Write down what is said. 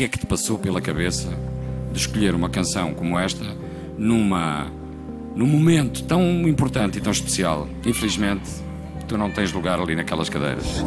que é que te passou pela cabeça de escolher uma canção como esta numa num momento tão importante e tão especial? Infelizmente, tu não tens lugar ali naquelas cadeiras.